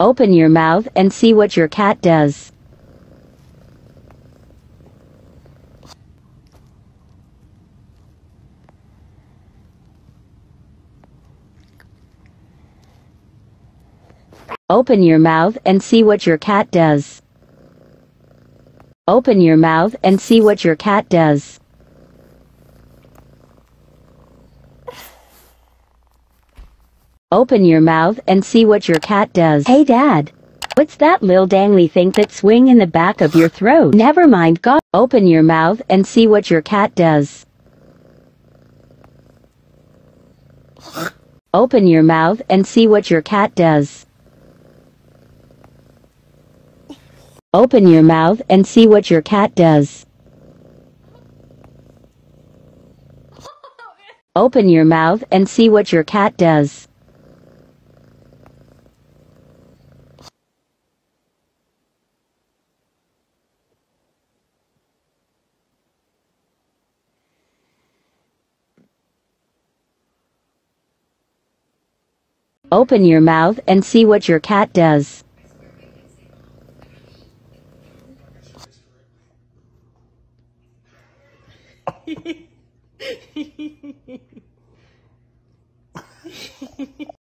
Open your mouth and see what your cat does. Open your mouth and see what your cat does. Open your mouth and see what your cat does. Open your mouth and see what your cat does. Hey dad. What's that lil dangly thing that swing in the back of your throat? Never mind God. Open your mouth and see what your cat does. Open your mouth and see what your cat does. Open your mouth and see what your cat does. Open your mouth and see what your cat does. Open your mouth and see what your cat does.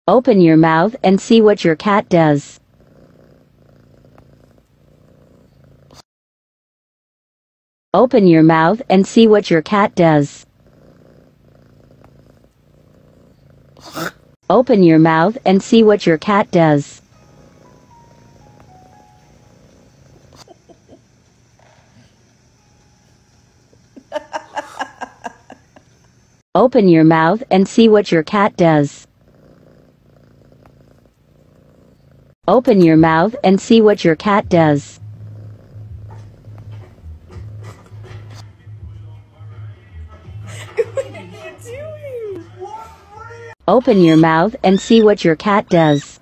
Open your mouth and see what your cat does. Open your mouth and see what your cat does. Open your mouth and see what your cat does. Open your mouth and see what your cat does. Open your mouth and see what your cat does. what are you doing? Open your mouth and see what your cat does.